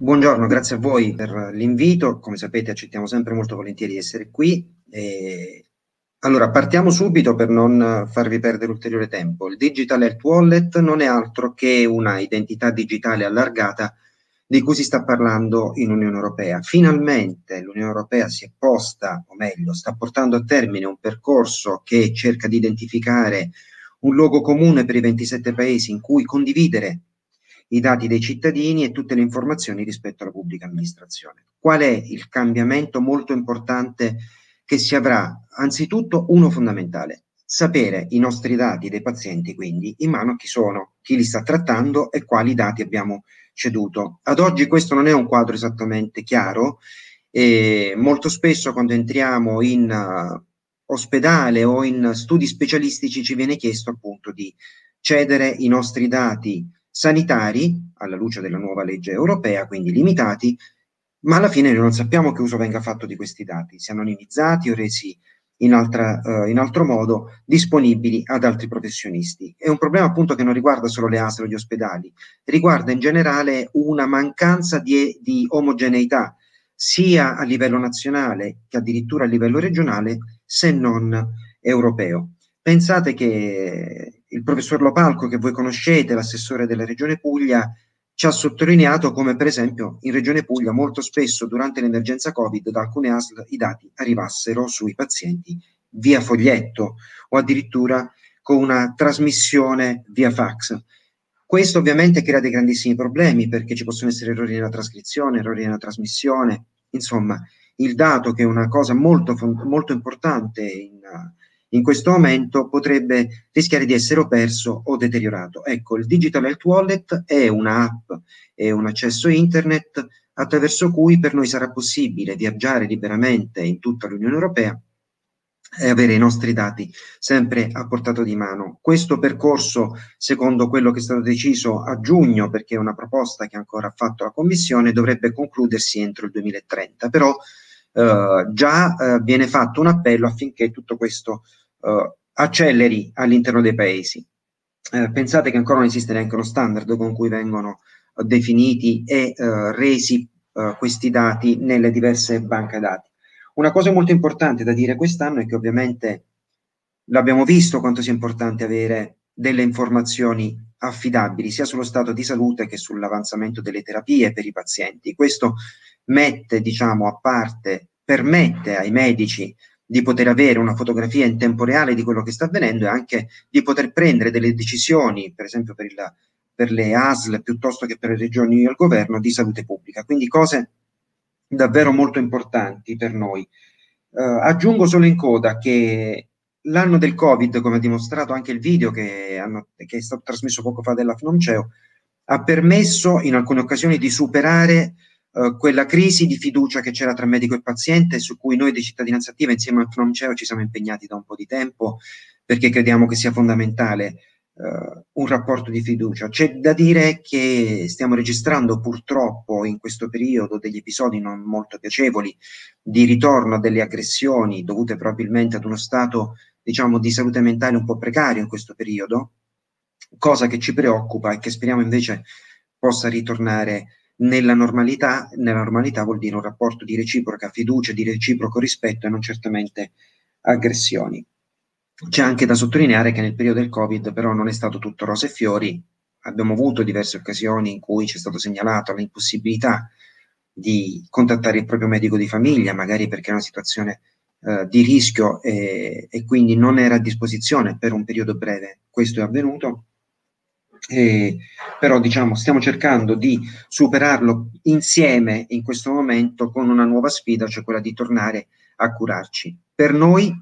Buongiorno, grazie a voi per l'invito. Come sapete accettiamo sempre molto volentieri di essere qui. E... Allora, partiamo subito per non farvi perdere ulteriore tempo. Il Digital Health Wallet non è altro che una identità digitale allargata di cui si sta parlando in Unione Europea. Finalmente l'Unione Europea si è posta, o meglio, sta portando a termine un percorso che cerca di identificare un luogo comune per i 27 paesi in cui condividere i dati dei cittadini e tutte le informazioni rispetto alla pubblica amministrazione. Qual è il cambiamento molto importante che si avrà? Anzitutto uno fondamentale, sapere i nostri dati dei pazienti, quindi in mano chi sono, chi li sta trattando e quali dati abbiamo ceduto. Ad oggi questo non è un quadro esattamente chiaro e molto spesso quando entriamo in uh, ospedale o in studi specialistici ci viene chiesto appunto di cedere i nostri dati sanitari, alla luce della nuova legge europea, quindi limitati, ma alla fine non sappiamo che uso venga fatto di questi dati, se anonimizzati o resi in, altra, uh, in, altro modo disponibili ad altri professionisti. È un problema appunto che non riguarda solo le ASL o gli ospedali, riguarda in generale una mancanza di, di omogeneità sia a livello nazionale che addirittura a livello regionale, se non europeo. Pensate che il professor Lopalco, che voi conoscete, l'assessore della Regione Puglia, ci ha sottolineato come per esempio in Regione Puglia molto spesso durante l'emergenza Covid da alcune ASL i dati arrivassero sui pazienti via foglietto o addirittura con una trasmissione via fax. Questo ovviamente crea dei grandissimi problemi perché ci possono essere errori nella trascrizione, errori nella trasmissione, insomma il dato che è una cosa molto, molto importante in, in questo momento potrebbe rischiare di essere perso o deteriorato. Ecco, il Digital Health Wallet è un'app, è un accesso internet attraverso cui per noi sarà possibile viaggiare liberamente in tutta l'Unione Europea e avere i nostri dati sempre a portato di mano. Questo percorso, secondo quello che è stato deciso a giugno, perché è una proposta che ancora ha fatto la Commissione, dovrebbe concludersi entro il 2030, però eh, già eh, viene fatto un appello affinché tutto questo uh, acceleri all'interno dei paesi. Eh, pensate che ancora non esiste neanche uno standard con cui vengono uh, definiti e resi questi dati nelle diverse banche dati. Una cosa molto importante da dire quest'anno è che ovviamente l'abbiamo visto quanto sia importante avere delle informazioni affidabili sia sullo stato di salute che sull'avanzamento delle terapie per i pazienti. Questo mette, diciamo, a parte, permette ai medici di poter avere una fotografia in tempo reale di quello che sta avvenendo e anche di poter prendere delle decisioni, per esempio per, il, per le ASL piuttosto che per le regioni e il governo, di salute pubblica. Quindi cose davvero molto importanti per noi. Uh, aggiungo solo in coda che l'anno del Covid, come ha dimostrato anche il video che, hanno, che è stato trasmesso poco fa della FNOMCEO, ha permesso in alcune occasioni di superare eh, quella crisi di fiducia che c'era tra medico e paziente, su cui noi di Cittadinanza Attiva insieme al FNOMCEO ci siamo impegnati da un po' di tempo, perché crediamo che sia fondamentale uh, un rapporto di fiducia. C'è da dire che stiamo registrando purtroppo in questo periodo degli episodi non molto piacevoli di ritorno delle aggressioni dovute probabilmente ad uno stato diciamo di salute mentale un po' precario in questo periodo, cosa che ci preoccupa e che speriamo invece possa ritornare nella normalità, nella normalità vuol dire un rapporto di reciproca fiducia, di reciproco rispetto e non certamente aggressioni. C'è anche da sottolineare che nel periodo del Covid però non è stato tutto rose e fiori, abbiamo avuto diverse occasioni in cui c'è stato segnalato l'impossibilità di contattare il proprio medico di famiglia, magari perché era una situazione eh, di rischio e, e quindi non era a disposizione per un periodo breve. Questo è avvenuto eh, però diciamo stiamo cercando di superarlo insieme in questo momento con una nuova sfida, cioè quella di tornare a curarci. Per noi,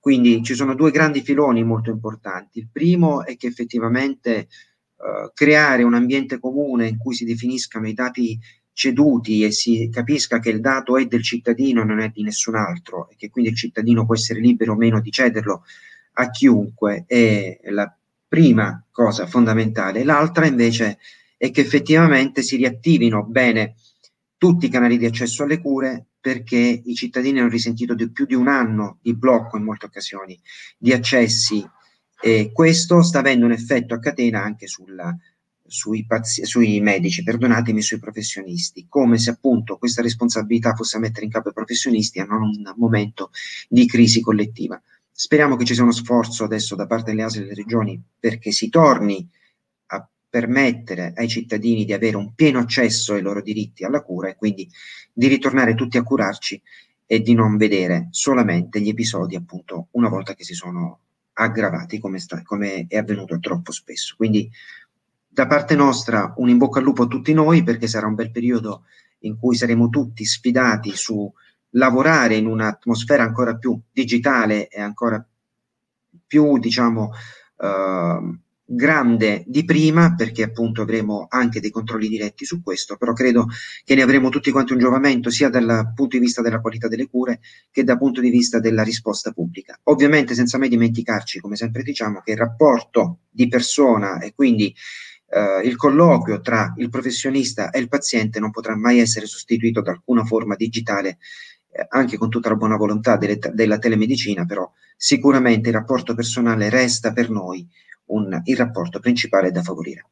quindi, ci sono due grandi filoni molto importanti. Il primo è che effettivamente eh, creare un ambiente comune in cui si definiscano i dati ceduti e si capisca che il dato è del cittadino e non è di nessun altro e che quindi il cittadino può essere libero o meno di cederlo a chiunque è la prima cosa fondamentale. L'altra invece è che effettivamente si riattivino bene tutti i canali di accesso alle cure perché i cittadini hanno risentito di più di un anno di blocco in molte occasioni di accessi e questo sta avendo un effetto a catena anche sulla, sui, pazi- sui medici, perdonatemi, sui professionisti, come se appunto questa responsabilità fosse a mettere in capo ai professionisti a non un momento di crisi collettiva. Speriamo che ci sia uno sforzo adesso da parte delle ASL delle regioni perché si torni a permettere ai cittadini di avere un pieno accesso ai loro diritti alla cura e quindi di ritornare tutti a curarci e di non vedere solamente gli episodi appunto una volta che si sono aggravati come, sta, come è avvenuto troppo spesso. Quindi da parte nostra un in bocca al lupo a tutti noi perché sarà un bel periodo in cui saremo tutti sfidati su lavorare in un'atmosfera ancora più digitale e ancora più, diciamo, eh, grande di prima, perché appunto avremo anche dei controlli diretti su questo, però credo che ne avremo tutti quanti un giovamento sia dal punto di vista della qualità delle cure che dal punto di vista della risposta pubblica. Ovviamente senza mai dimenticarci, come sempre diciamo, che il rapporto di persona e quindi eh, il colloquio tra il professionista e il paziente non potrà mai essere sostituito da alcuna forma digitale anche con tutta la buona volontà delle, della telemedicina, però sicuramente il rapporto personale resta per noi un, il rapporto principale da favorire.